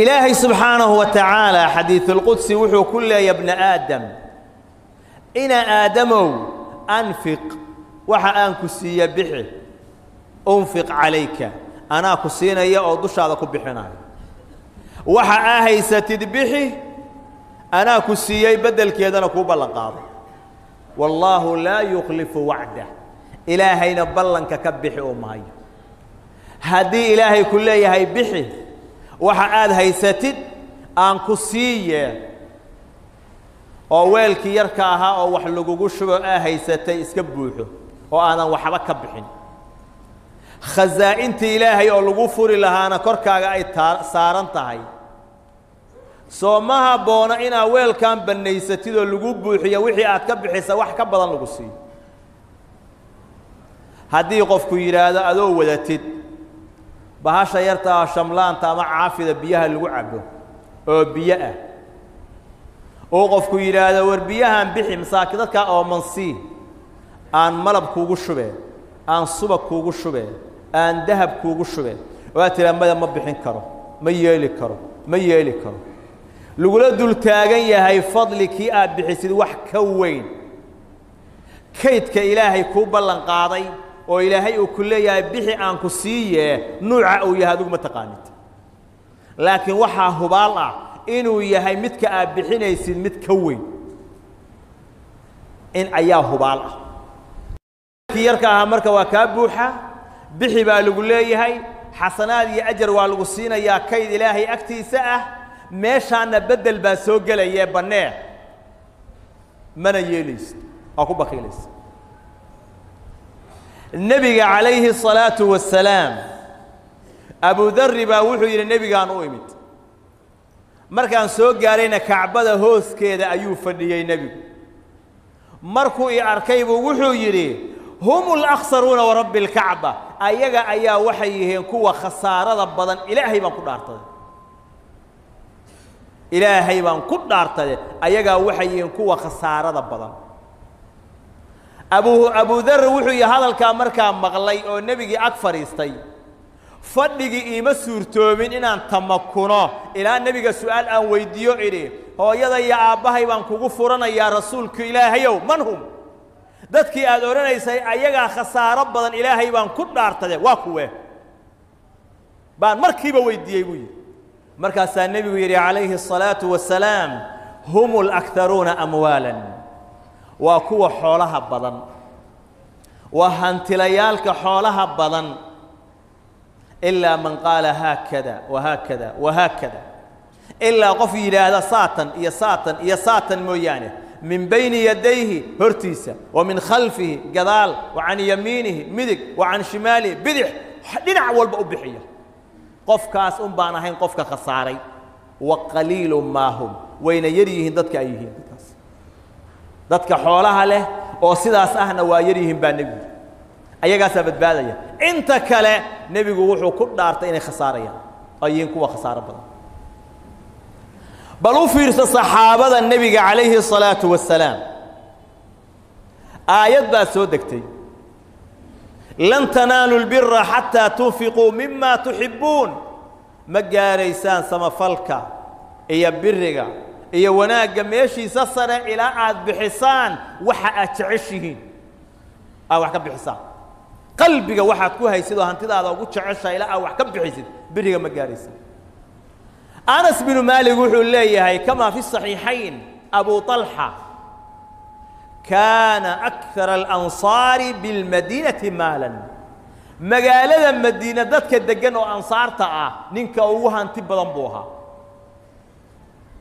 ilaahay subxaanahu wa tacaala xadiisulqudsi wuxuu ku leeya bna aadam ina aadamow anfiq waxa aan ku siiya bixi unfiq calayka anaa ku siinaya oo dushaada ku bixinayo waxa aa haysatid bixi anaa ku siiyey beddelkeedana kuu ballan qaaday wallaahu laa yukhlifu wacdah ilaahayna ballanka ka bixi u maayo haddii ilaahay ku leeyahay bixi waxa aad haysatid aan ku siiye. Oo weelkii yarka ahaa oo wax lagugu shubo aa haysatay iska buuxo. Oo aadan waxba ka bixin. Khasaa'intii ilaahay oo lagu furi lahaana korkaaga ay taa saaran tahay. Soo ma habboona inaad weelkan bannaysatid oo lagu buuxiyo wixii aad ka bixisa wax ka badan lagu siiyo. Haddii qofku yidhaahdo adoo wadatid bahasha yartaa shamlaanta ama caafida biyaha lagu cabo oo biyo ah. Oo qofku yidhaahdo war biyahan bixi masaakin dadkaa oomansii aan malab kuugu shubeen aan subag kuugu shubeen aan dahab kuugu shubeen waa tiraa mada ma bixin karo ma yeeli karo ma yeeli karo. Lagula dul yahay fadli aad bixisid wax ka weyn. Kaydka ilaahay kuu ballan oo ilaahay uu ku leeyahay bixi aan ku siiye nuuca uu yahay adigu ma taqaanid. Laakiin waxaa hubaal ah inuu yahay midka aad bixinaysid mid ka weyn. In ayaa hubaal ah. Kii yarka ahaa marka waa kaa buuxa bixi baa lagu leeyahay xasanaad iyo ajar waa lagu siinayaa kayd ilaahay agtiisa ah meeshaanna beddel baa soo gelayee bannee. Mana yeelaysid waa ku bakiilaysa nebiga calayhi salaatu wasalaam abudari baa wuxuu yidhi nebigaan u imid. Markaan soo gaarayna kacbada hooskeeda ayuu fadhiyey nebigu. Markuu i arkay buu wuxuu yidhi hum ulaksaruuna warabbi alkacba ayaga ayaa waxay yihiin kuwa khasaarada badan ilaahay baan ku dhaartaday ilaahay baan ku dhaartaday ayagaa waxay yihiin kuwa khasaarada badan abu abudar wuxuu yihi hadalkaa markaa maqlay oo nebigii ag fadhiistay fadhigii iima suurtoobin inaan tamakuno ilaa nebiga su'aal aan weyddiiyo idhi hooyada iyo aabbahay baan kugu furanayaa rasuulku ilaahayow man hum dadkii aad odhanaysay ayagaa khasaaro badan ilaahay baan ku dhaartade waa kuwe baan markiiba weyddiiyey buu yidhi markaasaa nebigu yidhi calayhi الصalaaةu wasalaam hum اlakharuuna amwaalan waa kuwa xoolaha badan. Waa hantilayaalka xoolaha badan. Ilaa man qaala haakada wahaakada wahaakada ilaa qof yidhaahda saatan iyo saatan iyo saatan mooyaane. Min bayni yadayhi hortiisa. Wa min khalfihi gadaal. Wa can yamiinihi midig. Wa can shimaalihi bidix. Dhinac walba u bixiya qofkaas un baan ahayn qofka khasaaray. Wa qaliilu maa hum wayna yar yihiin dadka ay yihiin dadka xoolaha leh oo sidaas ahna waa yaryihiin baa nebigu. Ayagaasaa badbaadaya. Inta kale nebigu wuxuu ku dhaartay inay khasaarayaan. Oo yihiin kuwa khasaaro badan. Bal u fiirso saxaabada nebiga calayhi الsalaau wasalaam aayad baa soo degtay. Lan tanaalu lbira xataa tunfiquu mima tuxibuun ma gaaraysaan samafalka iyo biriga iyo wanaagga meeshiisa sare ilaa aad bixisaan waxa aad jeceshihiin. Aa wax ka bixisaan. Qalbiga waxaad ku haysid oo hantidaada ugu jeceshaha ilaa aad wax ka bixisid beriga ma gaaraysa. Anas binu maalik wuxuu leeyahay kamaa fi saxiixayn abu alxa kaana akara alansaari bilmadiinati maalan. Magaalada madiina dadka deggan oo ansaarta ah ninka ugu hanti badan buu ahaa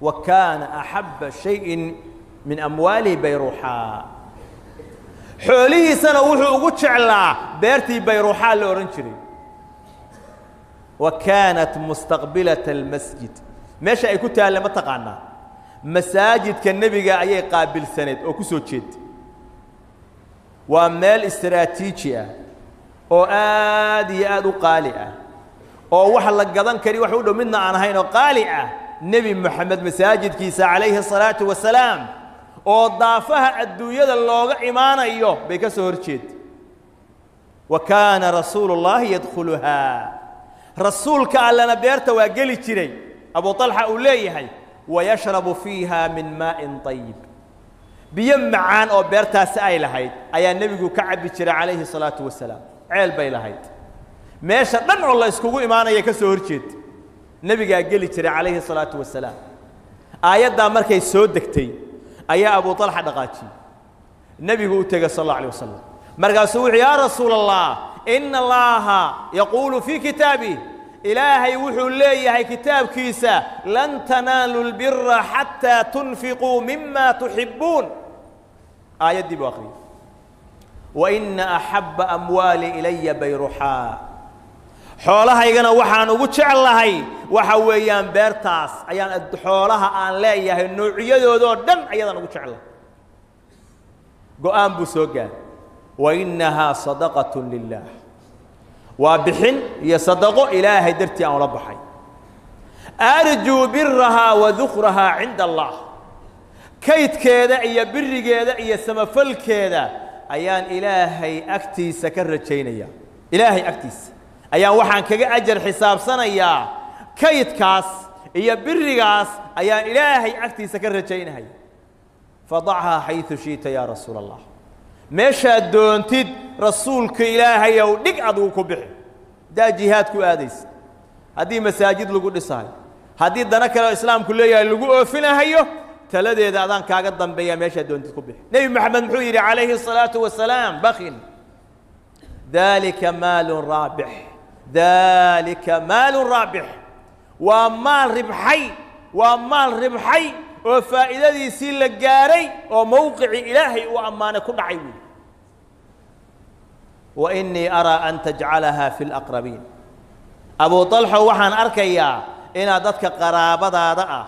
wa kaana axabba shayin min amwaalihi bayruuxaa xoolihiisana wuxuu ugu jeclaa beertii bayruuxaa la odhan jiray. Wa kaanat mustaqbilata almasjid. Meesha ay ku taalla ma taqaanaa. Masaajidka nebiga ayay qaabilsaneed oo ku soo jeeda waa meel istaraatiiji ah oo aad iyo aad u qaali ah oo wax la gadan kari wax u dhow midna aan ahayn oo qaali ah nebi moxamed masaajidkiisa calayhi asalaatu wasalaam oo daafaha adduunyada looga imaanayo bay ka soo hor jeeda wa kaana rasuulu llaahi yadkhuluhaa rasuulka allena beerta waa geli jiray. Abu alxa uu leeyahay wayashrabu fiiha min maa'in ayib biyo macaan oo beertaasi ay lahayd ayaa nebigu ka cabbi jiray calayhi salaatu wasalaam. Ceel bay lahayd. Meesha dhan oo la iskugu imaanaya ka soo hor jeeda nebigaa geli jiray calayhi salaatu wasalaam. Aayaddaa markay soo degtay ayaa abu alxa dhaqaajiyey nebigu u tegey sal alla alay wasalam markaasuu wuxuu yaa rasuula allah ina allaaha yaquulu fii kitaabih ilaahay wuxuu leeyahay kitaabkiisa lan tanaalu lbira xataa tunfiquu mima tuxibbuun aayaddii buu aqriyey waina axabba amwaali ilaya bayruxaa xoolahaygana waxaan ugu jeclahay. Waxa weeyaan beertaas ayaan xoolaha aan leeyahay noocyadoodoo dhan ayadaan ugu jeclahay. Go'aan buu soo gaaray. Wainahaa sadaqaة lilah waa bixin iyo sadaqo ilaahay dartii aan ula baxay. Arjuu birahaa wa dukrahaa cinda allah kaydkeeda iyo birigeeda iyo samafalkeeda ayaan ilaahay agtiisa ka rajaynaya. Ilaahay agtiisa ayaan waxaan kaga ajar xisaabsanayaa kaydkaas iyo birigaas ayaan ilaahay agtiisa ka rajaynaya fadachaa xayثu shiita yaa rasuula allah meeshaad doontid rasuulka ilaahay ow dhig adugu ku bixi haddaa jihaad ku aadaysa haddii masaajid lagu dhisahayo haddii dano kale oo islaamku leeyahay lagu oofinahayo taladeeda adaan kaaga dambeeya meeshaad doontid ku bixi nebi moxamed muxuu yidhi calayhi الsalaaةu wasalaam bakin dalika maalun raabix dalika maalun raabix. Waa maal ribxay waa maal ribxay oo faa'iidadiisii la gaaray oo mowqicii ilaahay uu ammaanay ku dhacay buui wa innii araa an tajcalahaa fi laqrabiin abu طalxo waxaan arkayaa inaad dadka qaraabadaada ah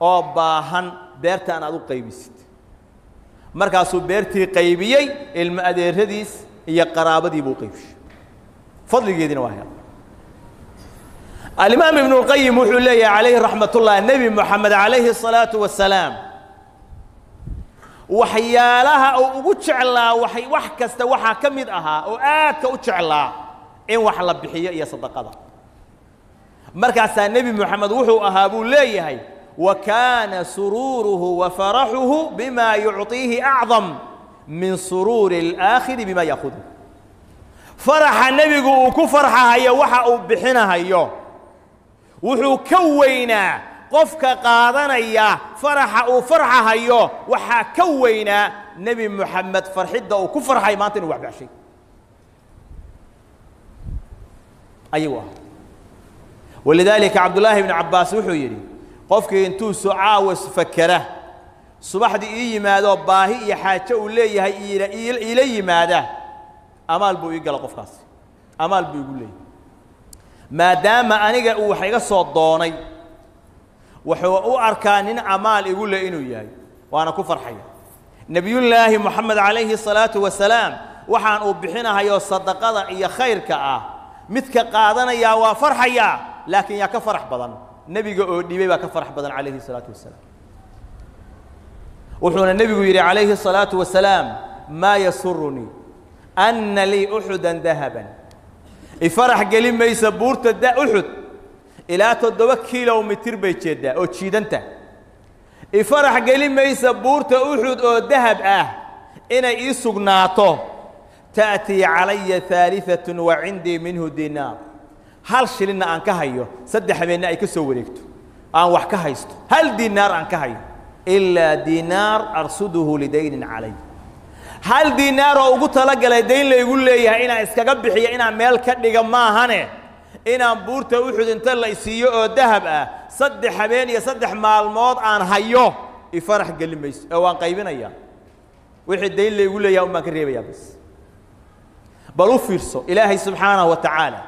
oo baahan beertaan aad u qaybisid. Markaasuu beertii qaybiyey ilmo adeeradiis iyo qaraabadii buu alimaam ibnulqayim wuxuu leeyahay calayhi raxmatullah nebi moxamed calayhi salaatu wasalaam waxyaalaha uu ugu jeclaa waay wax kasta waxaa ka mid ahaa oo aadka u jeclaa in wax la bixiyo iyo sadaqada. Markaasaa nebi moxamed wuxuu ahaa buu leeyahay wa kaana suruuruhu wa faraxuhu bima yucطiihi acdam min suruuri اlaakhiri bima yaakudu faraxa nebigu uu ku farxahayo waxa uu bixinahayo wuxuu ka weynaa qofka qaadanaya faraxa uu farxahayo waxaa ka weynaa nebi moxamed farxidda uu ku farxay maanta inuu waxbaxshay ayuu ah walidaalika cabdullaahi ibnu cabbaas wuxuu yidhi qofkii intuu soo caawas fakera subaxdii ii yimaadoo baahi iyo xaajo uu leeyahay iila yimaada amaal buu ii gala qofkaasi amaal buu igu leeyahay maadaama aniga uu wax iga soo doonay wuxuu u arkaa nin amaal igu le inuu yahay. Waana ku farxaya. Nebiyullaahi moxamed calayhi salaatu wasalaam waxaan uu bixinahayoo sadaqada iyo khayrka ah. Midka qaadanayaa waa farxayaa laakiin yaa ka farax badan. Nebiga oo dhibay baa ka farax badan calayhi salaatu wasalaam. Wuxuuna nebigu yidhi calayhi salaatu wasalaam maa yasurunii anna lii uxudan dahaban ifarax geli maysa buurta da uxud ilaa toddoba kilomitir bay jeeddaa oo jiidanta. Ifarax geli maysa buurta uxud oo dahab ah inay ii sugnaato ta'tii calaya haaliatun wa cindii minhu dinaar. Hal shilinna aan ka hayo saddex habeenna ay ka soo wareegto. Aan wax ka haysto hal dinaar aan ka hayo. Ilaa dinaar arsuduhu lidaynin calay hal dinaar oo ugu talagalay dayn laygu leeyahay inaan iskaga bixiyo inaan meel ka dhiga maahane? Inaan buurta uxud inta la isiiyo oo dahab ah saddex habeen iyo saddex maalmood aan hayo ifarax geli mayso. Ee waan qaybinayaa wixii dayn laygu leeyahay un baan ka reebayaa bas bal u fiirso ilaahay subxaanahu wa tacaala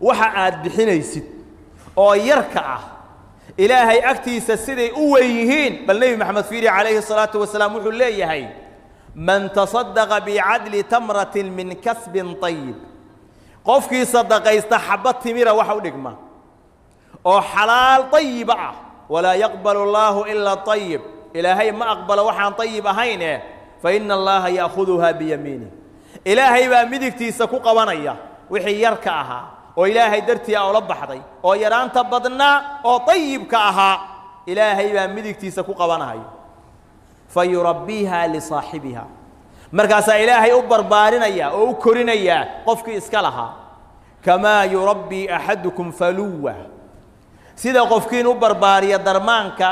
waxa aad bixinaysid oo yarka ah ilaahay agtiisa siday u weyn yihiin bal nebi maxamed fiiri calayhi الsalaatu wasalaam wuxuu leeyahay man tasaddaqa bicadli tamratin min kasbin ayib qofkii sadaqaysta xabad timira wax u dhigma. Oo xalaal ayiba ah. Walaa yaqbalu allaahu ilaa ayib ilaahay ma aqbalo waxaan ayib ahayne fa ina allaaha ya'khuduhaa biyamiinih ilaahay baa midigtiisa ku qabanaya. Wixii yarka ahaa. Oo ilaahay dartii a ola baxday. Oo yaraanta badnaa oo ayibka ahaa. Ilaahay midigtiisa ku qabanaya fa yurabbiiha lisaaxibiha markaasaa ilaahay u barbaarinaya oo u korinayaa qofkii iska lahaa. Kamaa yurabbii axadukum faluwa sida qofkiin u barbaariya darmaanka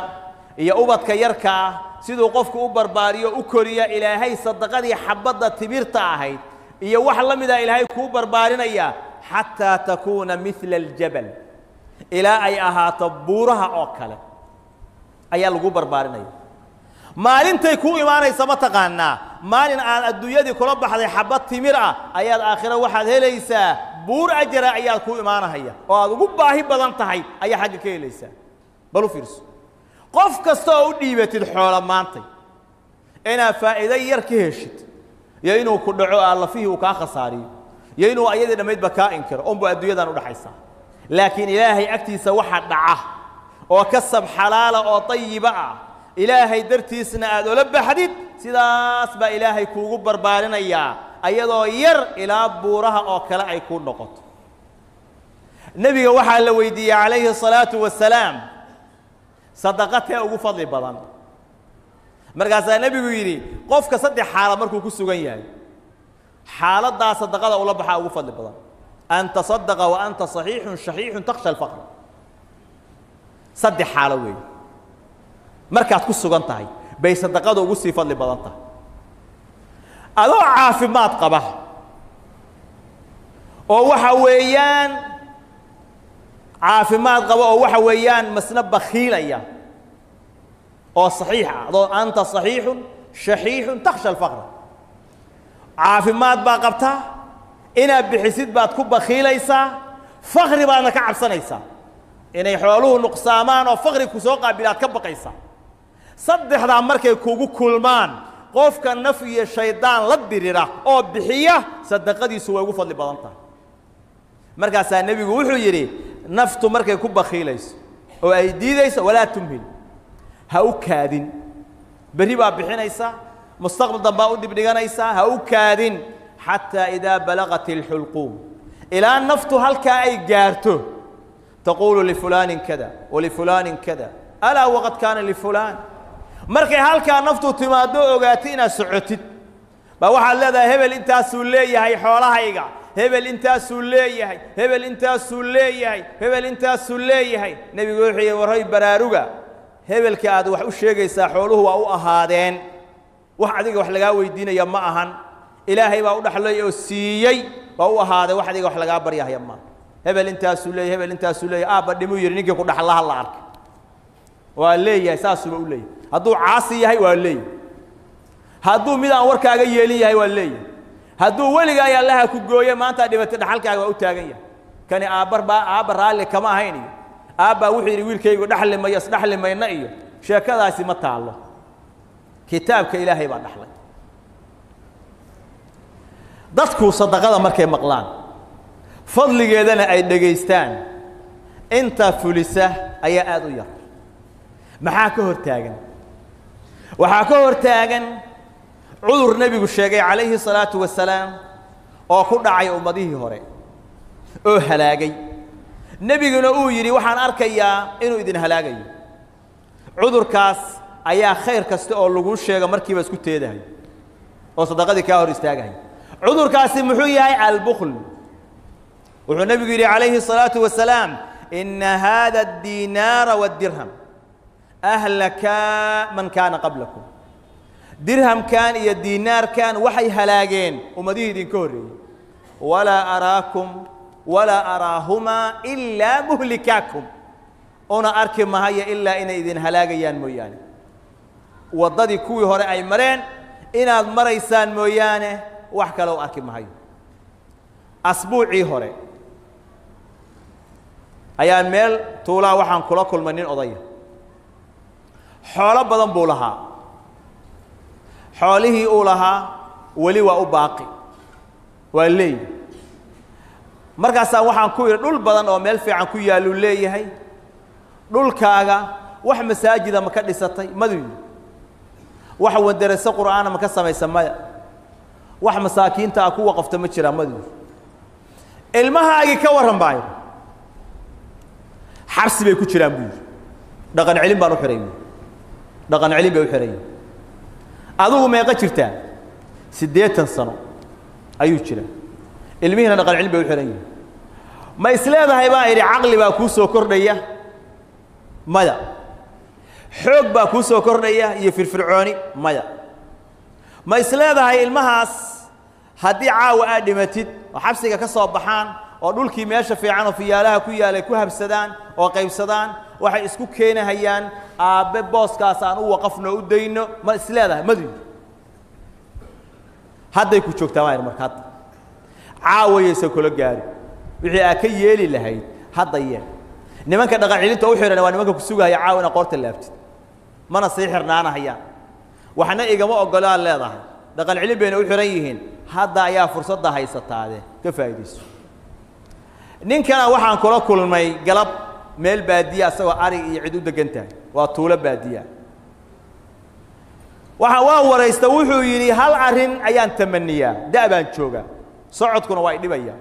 iyo ubadka yarka ah siduu qofku u barbaariyo u koriya ilaahay sadaqadii xabadda timirta ahayd iyo wax la mida ilaahay kuu barbaarinaya xataa takuuna midla aljabal ilaa ay ahaato buuraha oo kale ayaa lagu barbaarinaya maalintay kuu imaanaysa ma taqaanaa. Maalin aan adduunyadii kula baxday xabad timir ah ayaad aakhiro waxaad helaysaa. Buur ajara ayaad kuu imaanahaya. Oo aad ugu baahi badan tahay ayaa xagga ka helaysaa. Bal u fiirso. Qof kasta oo u dhiibatid xoola maantay inaad faa'iido yar ka heshid iyo inuu ku dhaco allafihii uu kaa khasaariyo iyo inuu ayadii dhammaydba kaa inkiro unbu adduunyadan udhaxaysaa laakiin ilaahay agtiisa waxa dhaca oo kasab xalaala oo dayiba ah ilaahay dartiisna aad ola baxdid sidaas baa ilaahay kuugu barbaarinayaa ayadoo yar ilaa buuraha oo kale ay kuu noqoto nebiga waxaa la weydiiyey calayhi الsalaatu wasalaam sadaqa tee ugu fadli badan markaasaa nebigu yidhi qofka saddex xaalad markuu ku sugan yahay xaaladdaa sadaqada ula baxaa ugu fadli badan an taصadaqa wa anta صaxiixun shaxiixun taksha alfaqr saddex xaalo weeye markaad ku sugan tahay bay sadaqada ugu sii fadli badan tahay. Adoo caafimaad qaba. Oo waxa weeyaan caafimaad qaba oo waxa weeyaan masna bakiilaya oo صaxiix adoo anta صaxiixun shaxiixun taksha alfaqra. Caafimaad baa qabtaa inaad bixisid baad ku bakiilaysaa fakri baadna ka cabsanaysaa. Inay xooluhu nuqsaamaan oo fakri ku soo qaabilaad ka baqaysaa saddexdaa markay kugu kulmaan qofka naf iyo shaydaan la dirira oo bixiya sadaqadiisu way ugu fadli badan tahay. Markaasaa nebigu wuxuu yidhi naftu markay ku bakiilayso oo ay diidayso walaa tumhil ha u kaadin. Berri baa bixinaysaa mustaqbal dambaa u dibdhiganaysaa ha u kaadin xataa idaa balaqat اlxulquum ilaa naftu halkaa ay gaarto taquulu lifulaanin kada walifulaanin kada. Alaa waqad kaana lifulaan markay halkaa naftu timaaddo ogaatay inaad socotid. Baa waxaad leedahay hebel intaasuu leeyahay xoolahayga. Hebel intaasuu leeyahay hebel intaasuu leeyahay hebel intaasuu leeyahay. Nebigu wuxuu yihi warray baraaruga hebelka aad wax u sheegaysaa xooluhu waa u ahaadeen. Wax adiga wax lagaa weydiinaya ma ahan. Ilaahay baa u dhaxlay oo siiyey baa u ahaaday wax adiga wax lagaa baryahaya maaha hebel intaasuu leeyahy hebel intaasuu leeyahy aabba dhimuu yidhi ninkii ku dhaxlaha la arkay waa leeyahay saasuba u leeyahay. Hadduu caasi yahay waa leeyahay. Hadduu mid aan warkaaga yeelin yahay waa leeyahay. Hadduu weligaa ay allaha ku gooye maantaa dhibatay dhaxalkaaga waa u taagan yahay. Kani aabbar baa aabba raalli kama ahayn iyo. Aabbaa wuxuu yidhi wiilkaygu dhaxli mayo isdhaxli mayna iyo. Sheekadaasi ma taallo. Kitaabka ilaahay baa dhaxlay. Dadku sadaqada markay maqlaan fadligeedana ay dhegaystaan. Inta fulisa ayaa aada u yar maxaa ka hor taagan waxaa ka hor taagan cudur nebigu sheegay calayhi salaatu wasalaam oo ku dhacay ummadihii hore oo halaagay nebiguna uu yidhi waxaan arkayaa inuu idin halaagayo cudurkaas ayaa khayr kasta oo laguu sheega markiiba isku teedahay oo sadaqadii kaa hor istaagahay cudurkaasi muxuu yahay albukl wuxuu nebigu yidhi calayhi الsalaaةu wasalaam ina hada الdiinaara wالdirham ahlakaa man kaana qablakum. Dirhamkan iyo diinaarkan waxay halaageen ummadihii idinka horreeyey. Walaa araakum walaa araahumaa ilaa muhlikaakum una arki mahayo ilaa inay idin halaagayaan mooyaane. Waddadii kuwii hore ay mareen inaad maraysaan mooyaane wax kale u arki mahayo. Asbuucii hore. Ayaan meel tuulaa waxaan kula kulmay nin odaya xoolo badan buu lahaa. Xoolihii uu lahaa weli waa u baaqi. Waa leey markaasaa waxaan ku yidhi dhul badan oo meel fiican ku yaalluu leeyahay dhulkaaga wax masaajida ma ka dhisatay madu wax wadaraso qur'aana ma ka samaysa maya. Wax masaakiinta a ku waqafta ma jiraa madu ilmahaagii ka warran baa yidhi xabsi bay ku jiraan buu yidhi. Dhaqan celin baan u xihay buu dhaqan celin bay u xihan yihiin adugu meeqa jirtaa siddeetan sano ayuu jiraa ilmihiina dhaqan celin bay u xihan yihiin ma isleedahay baa idhi caqli baa kuu soo kordhaya. Maya. Xoog baa kuu soo kordhaya iyo firfircooni maya. Ma isleedahay ilmahaas haddii caawa aad dhimatid oo xabsiga ka soo baxaan oo dhulkii meesha fiican oo fiyaalaha ku yaalay ku habsadaan oo qaybsadaan waxay isku keenahayaan aabbe booskaas aan u waqafno u dayno ma isleedahay madu hadday ku joogtaa maa marka hadda caawayaysa kula gaari. Wixii aad ka yeeli lahayd hadda yeel. Nimanka dhaqan celinta u xidhan waa nimanka ku sugahaya caawa ina qoorta laabtid. Mana sii xirnaanahayaan. Waxna igama oggolaad leedahay. Dhaqan celin bayna u xidhan yihiin hadda ayaa fursadda haysataade ka faa'iidayso. Ninkana waxaan kula kulmay galab meel baadiya asagoo arig iyo cid u degan tahay. Waa tuulo baadiya. Waxa waan waraysta wuxuu yidhi hal arrin ayaan tamaniyaa da' baan joogaa. Socodkuna waa idhibaya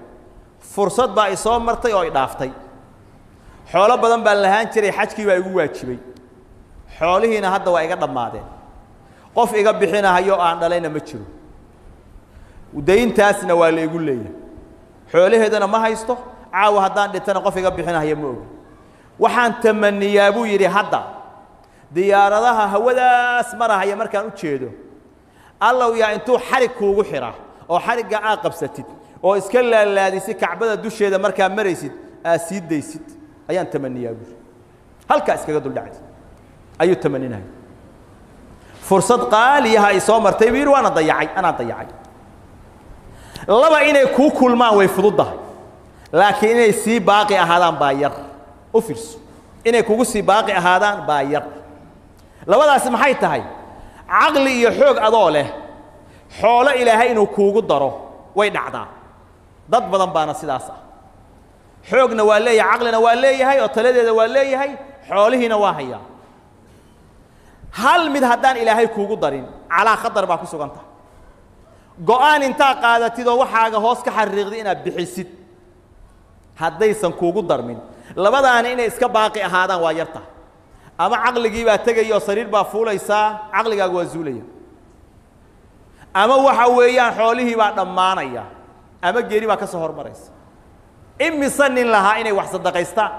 fursad baa i soo martay oo i dhaaftay. Xoolo badan baan lahaan jiray xajkii baa igu waajibay. Xoolihiina hadda waa iga dhammaadeen. Qof iga bixinahayo aan dhalayna ma jiro. Dayntaasna waa la igu leeyahay. Xoolaheedana ma haysto caawa haddaan dhintana qof iga bixinahaya ma ogi waxaan tamaniyaa buu yidhi hadda diyaaradaha hawadaas marahaya markaan u jeedo allow yaa intuu xarig kuugu xidha oo xarigga aad qabsatid oo iska laalaadisid kacbada dusheeda markaa maraysid aad sii daysid. Ayaan tamaniyaa buuri halkaa iskaga duldhacdi ayuu tamaninaya fursad qaaliyaha ay soo martay buu yidhi waana dayacay anaan dayacay. Laba inay kuu kulmaan way fududdahay laakiin inay sii baaqi ahaadaan baa yar u fiirso. Inay kugu sii baaqi ahaadaan baa yar. Labadaasi maxay tahay? Caqli iyo xoog adoo leh xoolo ilaahay inuu kuugu daro way dhacdaa. Dad badan baana sidaas ah. Xoogna waa leeyahay caqlina waa leeyahay oo taladeeda waa leeyahay xoolihiina waa hayaa. Hal mid haddaan ilaahay kuugu darin calaa khatar baa ku sugan tahay. Go'aan intaa qaadatid oo waxaaga hoos ka xariiqday inaad bixisid. Haddaysan kuugu darmin labadaani inay iska baaqi ahaadaan waa yarta. Ama caqligii baa tegaya oo sariir baa fuulaysaa caqligaaga waa zuulaya. Ama waxa weeyaan xoolihii baa dhammaanaya ama geeri baa ka soo hormaraysa. Imise nin lahaa inay wax sadaqaystaan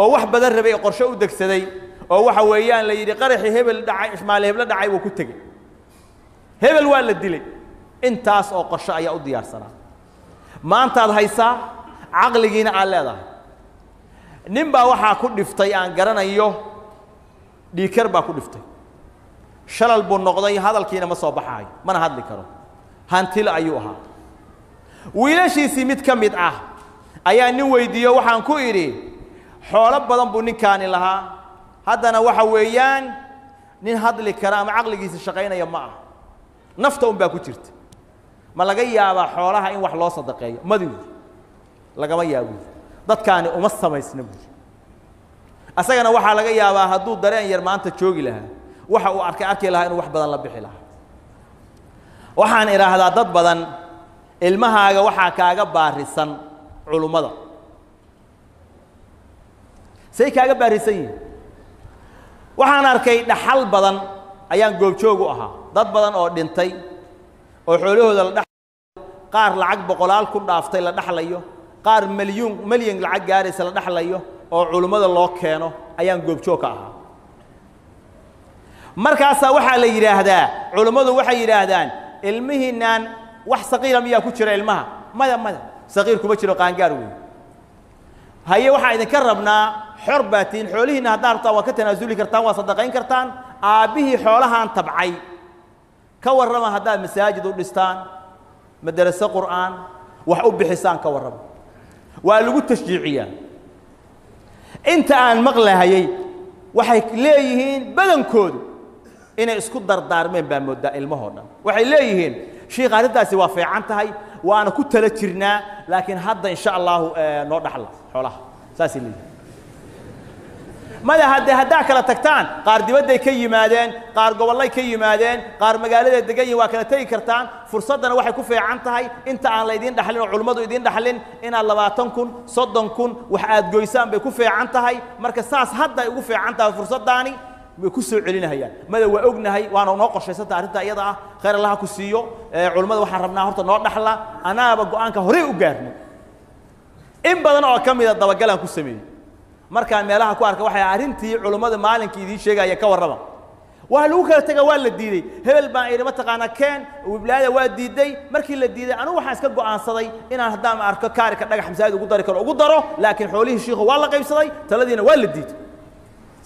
oo wax badan rabay qorshe u degsaday oo waxa weeyaan la yidhi qaraxii hebel dhacay ishmaale heblo dhacay wuu ku tegey. Hebel waa la dilay. Intaas oo qorshe ayaa u diyaarsanaa maantaad haysaa caqligiina aad leedahay nin baa waxaa ku dhiftay aan garanayo dhiikar baa ku dhiftay. Shalal buu noqday hadalkiina ma soo baxaayo mana hadli karo. Hantilo ayuu ahaa. Wiilashiisii mid ka mid ah ayaa nin weydiiyo waxaan ku idhi xoolo badan buu ninkaani lahaa. Haddana waxa weeyaan nin hadli kara ama caqligiisa shaqaynaya ma ah nafta un baa ku jirta. Ma laga yaabaa xoolaha in wax loo sadaqeeyo? Madi buuri lagama yaabo dadkaani uma samaysna buuri asagana waxaa laga yaabaa hadduu dareen yar maanta joogi lahaa waxa uu arkay arki lahaa inuu wax badan la bixi lahaa. Waxaan idhaahdaa dad badan ilmahaaga waxaa kaaga baarisan culummada. Say kaaga baarisan yihiin waxaan arkay dhaxal badan ayaan goobjoog u ahaa. Dad badan oo dhintay oo xoolahooda la dhexlayo qaar lacag boqolaal ku dhaaftay la dhexlayo qaar milyuun milyan lacag gaaraysa la dhexlayo oo culummada loo keeno ayaan goobjoog ka ahaa. Markaasaa waxaa la yidhaahdaa culummadu waxay yidhaahdaan ilmihiinaan wax saqiira miyaa ku jira ilmaha? Maya maya saqiir kuma jiro qaangaar wey haye waxaan idinka rabnaa xor baa tihiin xoolihiinna haddaa rabtaan waa ka tanaasuli kartaan waa sadaqayn kartaan aabbihii xoolahaan tabcay. Ka warrama haddaad masaajid u dhistaan madaraso qur'aan wax u bixisaan ka warrama waa lagu tashjiiciyaa. Inta aan maqlahayey waxay leeyihiin badankoodu inay isku dardaarmeen baa mooddaa ilmahoo dhan. Waxay leeyihiin shiikh arrintaasi waa fiican tahay waana ku tala jirnaa laakiin hadda insha allahu noo dhaxla xoolaha. Saasay leeyihiin maya haddee haddaa kala tagtaan qaar dibadday ka yimaadeen qaar gobollay ka yimaadeen qaar magaaladay degan yihiin waa kala tegi kartaan. Fursaddana waxay ku fiican tahay inta aan laydiin dhaxlin oo culummadu idiin dhaxlin inaad labaatan kun soddon kun wax aad goysaan bay ku fiican tahay. Marka saas hadda ay ugu fiican tahay fursaddaani way ku soo celinahayaan mada waa ognahay waana noo qorshaysanta arrinta iyada ah. Khayr allaha ku siiyo. Culummada waxaan rabnaa horta noo dhaxla. Anaaba go'aanka horey u gaarnay in badan oo ka mida dabagalaan ku sameeyey markaan meelaha ku arka waxay arrintii culummada maalinkii idiin sheegaya ka warrama. Waa lagu kala tega waa la diiday. Hebel baan idhi mataqaanaa keen wiblaada waa diiday. Markii la diiday anigu waxaan iska go'aansaday inaan haddaan arko kaarika dhagax masaajid ugu dari karo ugu daro laakiin xoolihii shiikhu waa la qaybsaday taladiina waa la diiday.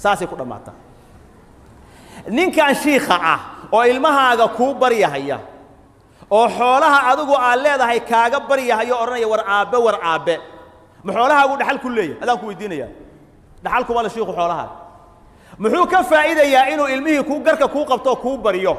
Saasay ku dhammaataa ninkan shiikha ah oo ilmahaaga kuu baryahaya oo xoolaha adigu aad leedahay kaaga baryahayo odhanaya war aabbe war aabbe. Ma xoolahaagu dhaxal ku leeyahay? Adaan ku weydiinaya dhaxal kuma le shiiku xoolahaaga muxuu ka faa'iidayaa inuu ilmihii kuu garka kuu qabto kuu baryo